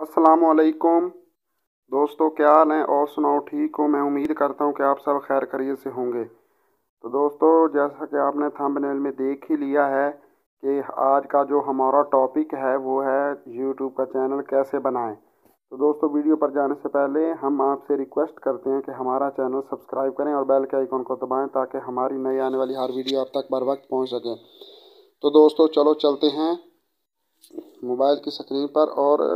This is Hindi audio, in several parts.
असलकुम दोस्तों, क्या हाल है? और सुनाओ, ठीक हो? मैं उम्मीद करता हूँ कि आप सब खैर खरीत से होंगे। तो दोस्तों, जैसा कि आपने थंबनेल में देख ही लिया है कि आज का जो हमारा टॉपिक है, वो है यूट्यूब का चैनल कैसे बनाएँ। तो दोस्तों वीडियो पर जाने से पहले हम आपसे रिक्वेस्ट करते हैं कि हमारा चैनल सब्सक्राइब करें और बेल के आइकॉन को दबाएँ ताकि हमारी नई आने वाली हर वीडियो आप तक बर वक्त पहुँच सके। तो दोस्तों, चलो चलते हैं मोबाइल की स्क्रीन पर और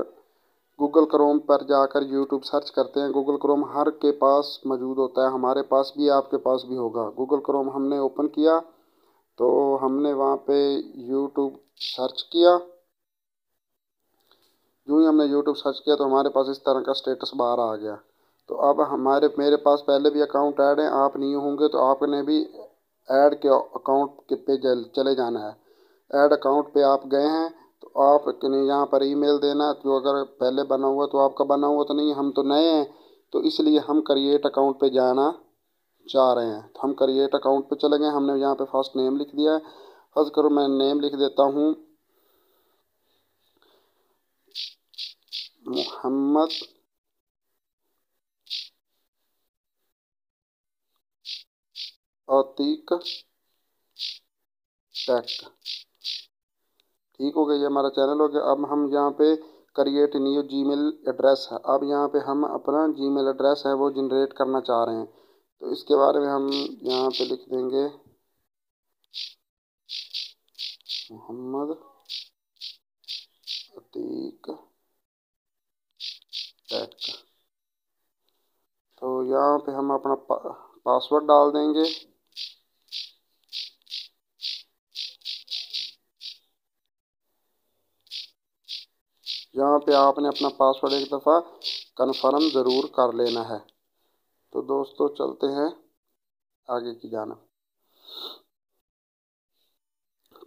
गूगल क्रोम पर जाकर यूट्यूब सर्च करते हैं। गूगल क्रोम हर के पास मौजूद होता है। हमारे पास भी, आपके पास भी होगा। गूगल क्रोम हमने ओपन किया तो हमने वहाँ पे यूट्यूब सर्च किया। जो ही हमने यूट्यूब सर्च किया तो हमारे पास इस तरह का स्टेटस बाहर आ गया। तो अब हमारे, मेरे पास पहले भी अकाउंट ऐड है। आप नहीं होंगे तो आपने भी ऐड के अकाउंट के पे चले जाना है। ऐड अकाउंट पे आप गए हैं। आप यहाँ पर ईमेल देना, जो अगर पहले बना हुआ तो आपका बना हुआ तो नहीं, हम तो नए हैं तो इसलिए हम क्रिएट अकाउंट पे जाना चाह रहे हैं। तो हम क्रिएट अकाउंट पे चले गए, हमने यहाँ पे फ़र्स्ट नेम लिख दिया है। फ़र्स्ट करो मैं नेम लिख देता हूँ। मोहम्मद अतीक टेक। ठीक हो गया ये हमारा चैनल हो गया। अब हम यहाँ पे क्रिएट न्यू जीमेल एड्रेस है। अब यहाँ पे हम अपना जीमेल एड्रेस है वो जनरेट करना चाह रहे हैं। तो इसके बारे में हम यहाँ पे लिख देंगे। मोहम्मद अतीक टेक तो यहाँ पे हम अपना पासवर्ड डाल देंगे। यहाँ पे आपने अपना पासवर्ड एक दफ़ा कन्फर्म ज़रूर कर लेना है। तो दोस्तों, चलते हैं आगे की जाना।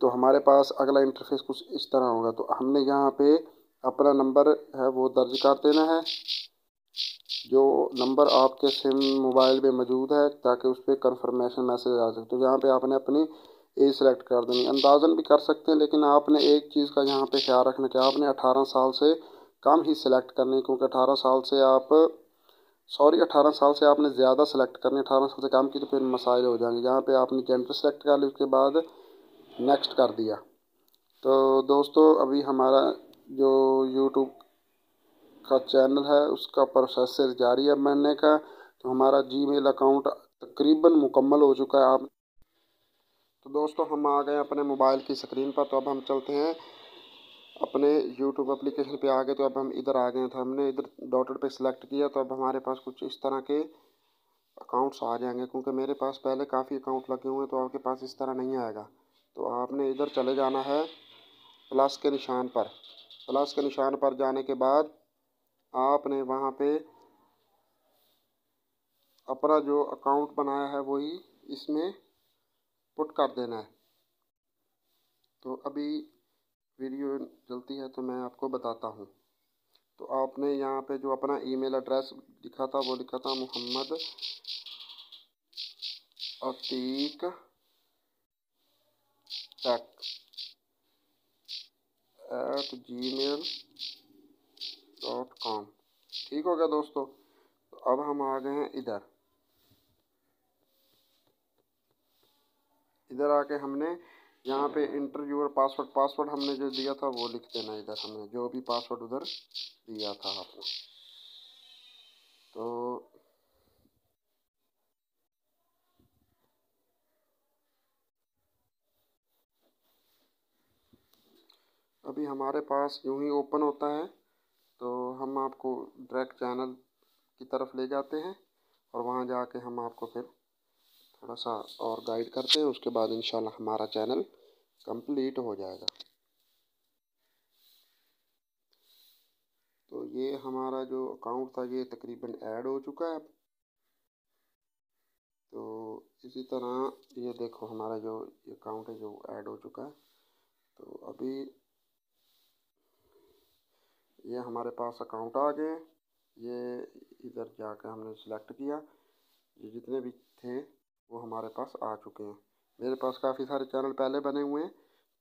तो हमारे पास अगला इंटरफेस कुछ इस तरह होगा। तो हमने यहाँ पे अपना नंबर है, वो दर्ज कर देना है। जो नंबर आपके सिम मोबाइल में मौजूद है, ताकि उस पर कन्फर्मेशन मैसेज आ सके। तो यहाँ पे आपने अपनी एज सेलेक्ट कर देनी। अंदाज़न भी कर सकते हैं, लेकिन आपने एक चीज़ का यहाँ पे ख्याल रखना कि आपने 18 साल से कम ही सिलेक्ट करनी, क्योंकि 18 साल से आप सॉरी 18 साल से आपने ज़्यादा सेलेक्ट करनी, अठारह साल से कम की तो फिर मसाइल हो जाएँगे। यहाँ पे आपने जेंडर सेलेक्ट कर ली, उसके बाद नेक्स्ट कर दिया। तो दोस्तों, अभी हमारा जो यूट्यूब का चैनल है, उसका प्रोसेसर जारी है बनने का तो हमारा जी अकाउंट तकरीबन मुकम्मल हो चुका है। आप तो दोस्तों, हम आ गए अपने मोबाइल की स्क्रीन पर। तो अब हम चलते हैं अपने यूट्यूब एप्लीकेशन पे आ गए तो अब हम इधर आ गए तो हमने इधर डॉटेड पे सिलेक्ट किया। तो अब हमारे पास कुछ इस तरह के अकाउंट्स आ जाएँगे, क्योंकि मेरे पास पहले काफ़ी अकाउंट लगे हुए हैं। तो आपके पास इस तरह नहीं आएगा। तो आपने इधर चले जाना है प्लस के निशान पर। प्लस के निशान पर जाने के बाद आपने वहाँ पे अपना जो अकाउंट बनाया है, वही इसमें पुट कर देना है। तो अभी वीडियो चलती है तो मैं आपको बताता हूँ। तो आपने यहाँ पे जो अपना ईमेल एड्रेस लिखा था, वो लिखा था Mohammad Atiq tech at Gmail dot com ठीक हो गया दोस्तों? तो अब हम आ गए हैं इधर। इधर आके हमने यहाँ पे इंटर यूर पासवर्ड पासवर्ड हमने जो दिया था वो लिख देना इधर हमने, जो भी पासवर्ड उधर दिया था आपने तो अभी हमारे पास यूँ ही ओपन होता है तो हम आपको डायरेक्ट चैनल की तरफ़ ले जाते हैं और वहाँ जाके हम आपको फिर थोड़ा सा और गाइड करते हैं, उसके बाद इंशाल्लाह हमारा चैनल कंप्लीट हो जाएगा। तो ये हमारा जो अकाउंट था, ये तकरीबन ऐड हो चुका है। तो इसी तरह ये देखो, हमारा जो अकाउंट है, जो ऐड हो चुका है। तो अभी ये हमारे पास अकाउंट आ गए। ये इधर जाकर हमने सेलेक्ट किया। ये जितने भी थे वो हमारे पास आ चुके हैं। मेरे पास काफ़ी सारे चैनल पहले बने हुए हैं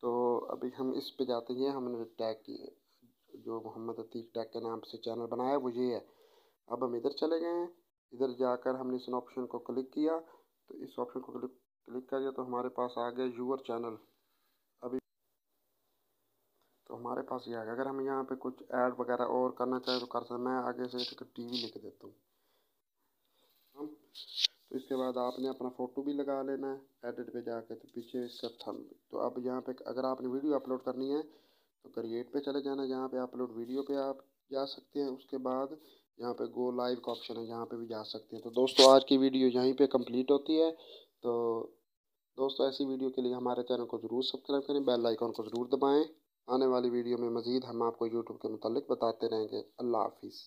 तो अभी हम इस पे जाते हैं। हमने टैग किए जो मोहम्मद अतीक टैग के नाम से चैनल बनाया वो ये है। अब हम इधर चले गए हैं। इधर जाकर हमने इस ऑप्शन को क्लिक किया। तो इस ऑप्शन को क्लिक क्लिक कर दिया तो हमारे पास आ गया यूअर चैनल। अभी तो हमारे पास ये आ गया। अगर हम यहाँ पे कुछ ऐड वगैरह और करना चाहें तो कर सकते मैं आगे से एक टीवी लिख देता हूँ। तो इसके बाद आपने अपना फ़ोटो भी लगा लेना है एडिट पे जाके तो पीछे इसका थम तो अब यहाँ पे अगर आपने वीडियो अपलोड करनी है तो क्रिएट पे चले जाना, जहाँ पे अपलोड वीडियो पे आप जा सकते हैं। उसके बाद यहाँ पे गो लाइव का ऑप्शन है यहाँ पे भी जा सकते हैं। तो दोस्तों, आज की वीडियो यहीं पे कंप्लीट होती है। तो दोस्तों, ऐसी वीडियो के लिए हमारे चैनल को ज़रूर सब्सक्राइब करें बेल आइकॉन को ज़रूर दबाएँ। आने वाली वीडियो में मज़ीद हम आपको यूट्यूब के मतलब बताते रहेंगे। अल्लाह हाफिज़।